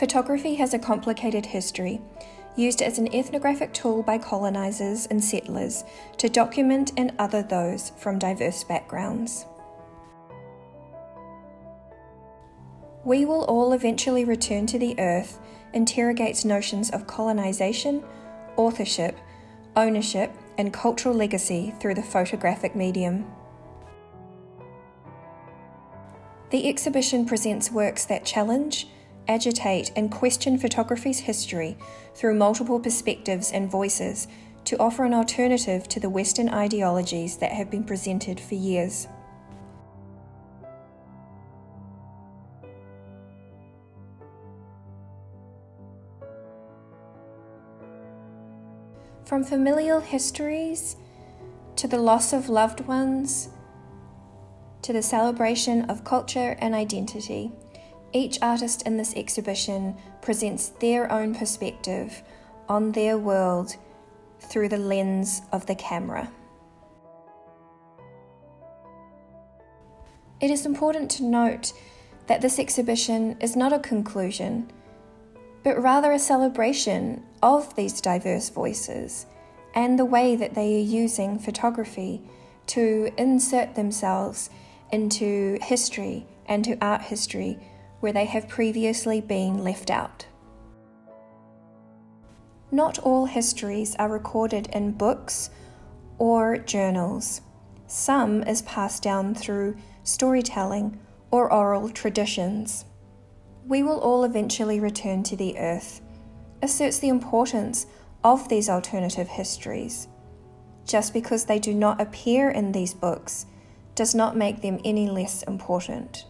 Photography has a complicated history, used as an ethnographic tool by colonisers and settlers to document and other those from diverse backgrounds. We Will All Eventually Return to the Earth interrogates notions of colonisation, authorship, ownership, and cultural legacy through the photographic medium. The exhibition presents works that challenge, agitate, and question photography's history through multiple perspectives and voices to offer an alternative to the Western ideologies that have been presented for years. From familial histories to the loss of loved ones to the celebration of culture and identity, each artist in this exhibition presents their own perspective on their world through the lens of the camera. It is important to note that this exhibition is not a conclusion, but rather a celebration of these diverse voices and the way that they are using photography to insert themselves into history and to art history where they have previously been left out. Not all histories are recorded in books or journals. Some is passed down through storytelling or oral traditions. We will all eventually return to the earth, asserts the importance of these alternative histories. Just because they do not appear in these books does not make them any less important.